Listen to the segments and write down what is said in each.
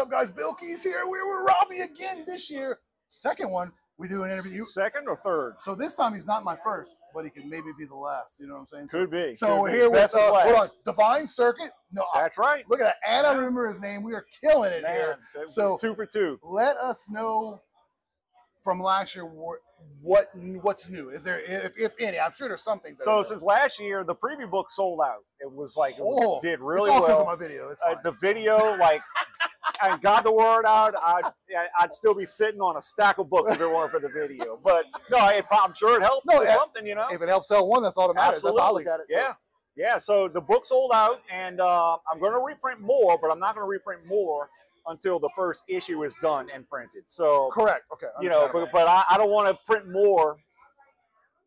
up, guys? BillKeyz here. We're with Robby again this year. Second one, we do an interview. Second or third? So this time he's not my first, but he can maybe be the last. You know what I'm saying? Could be. so Could we're be. here with Best uh, hold on. Divine Circuit. No, That's right. look at that, and I remember his name. We are killing it here. So- two for two. Let us know from last year what what what's new. Is there if, if any? I'm sure there's some things. That So since last year, the preview book sold out. It was like it oh, did really it's all because well. of my video. It's Uh, the video, like, I got the word out. I'd, I'd still be sitting on a stack of books if it weren't for the video. But no, it, I'm sure it helped No, yeah. something, you know. if it helps sell one, that's all that matters. That's how I look at it. too. Yeah, yeah. So the book sold out, and uh, I'm going to reprint more, but I'm not going to reprint more until the first issue is done and printed. So Correct. Okay. you know, but, but I, I don't want to print more.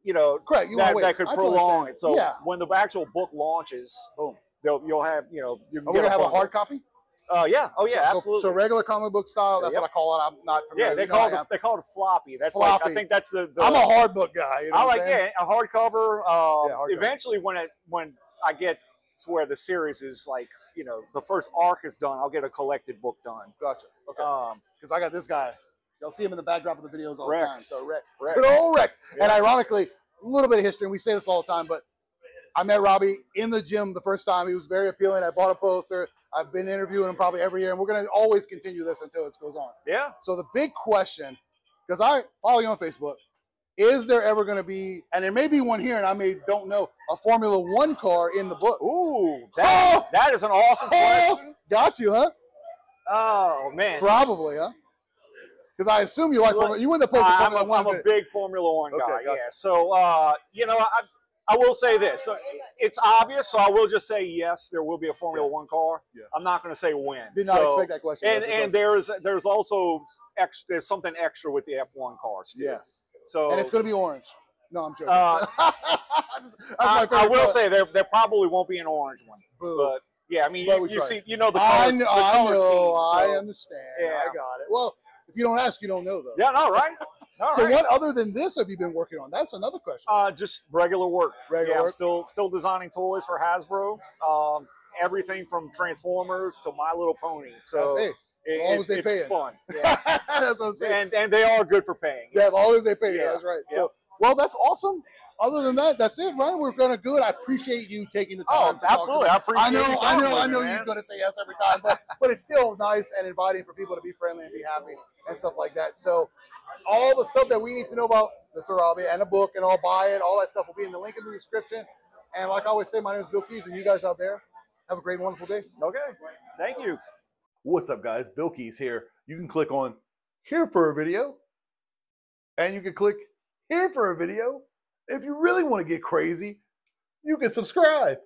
You know, correct. You that, want to wait. that could I totally prolong understand. it. So yeah. when the actual book launches, Boom. they'll, you'll have you know you can Are we gonna have a hard copy? Uh, yeah. Oh yeah. So- so, absolutely. So, regular comic book style. That's Yep. what I call it. I'm not familiar. yeah, they call it they call it floppy. That's like Floppy. I think that's the. the I'm a hard book guy. You know I like yeah a hardcover. Uh, Yeah, hardcover. Eventually, when it when I get to where the series is like you know the first arc is done, I'll get a collected book done. Gotcha. Okay. Um, Because I got this guy. Y'all see him in the backdrop of the videos all the time. So Rex. Rex. Good old Rex. And ironically, a little bit of history, and we say this all the time, but I met Robby in the gym the first time. He was very appealing. I bought a poster. I've been interviewing him probably every year, and we're going to always continue this until it goes on. yeah. So the big question, because I follow you on Facebook, is there ever going to be, and there may be one here, and I may don't know, a Formula One car in the book? Ooh, that, Oh! that is an awesome Oh! question. Got you, huh? Oh man, Probably, huh? Because I assume you like Formula. You wouldn't have posted I'm Formula a, One. I'm a big Formula One Okay, guy. gotcha. Yeah. So uh, you know, I I will say this. So it's obvious. So I will just say yes, there will be a Formula. One car. Yeah. I'm not going to say when. Did not So- expect that question. And and question. there's there's also ex, there's something extra with the F1 cars too. yes, So and it's going to be orange. No, I'm joking. Uh, that's that's I, I will color. say there there probably won't be an orange one, Boo. but yeah, I mean But you, you see you know the I know, I know, scheme, I understand. Yeah. I got it. Well, if you don't ask, you don't know, though. Yeah, no, right. All so, right. what other than this have you been working on? That's another question. Uh, just regular work. Regular yeah, work? still still designing toys for Hasbro. Um, everything from Transformers to My Little Pony. So That's, hey, it- long it's, as they it's pay it. fun. Yeah. that's what I'm saying. and and they are good for paying. Yeah, as long as they pay. Yeah, Yeah. that's right. Yeah. So, well, that's awesome. Other than that, that's it, right? We're gonna do it. I appreciate you taking the time. Oh, to talk to absolutely. I appreciate I know, I know, I know man. you're gonna say yes every time, but but it's still nice and inviting for people to be friendly and be happy and stuff like that. So, all the stuff that we need to know about Mr. Robby and the book and all buy it, all that stuff will be in the link in the description. And like I always say, my name is BillKeyz, and you guys out there have a great, wonderful day. Okay. Thank you. What's up, guys? BillKeyz here. You can click on here for a video, and you can click here for a video. If you really want to get crazy, you can subscribe.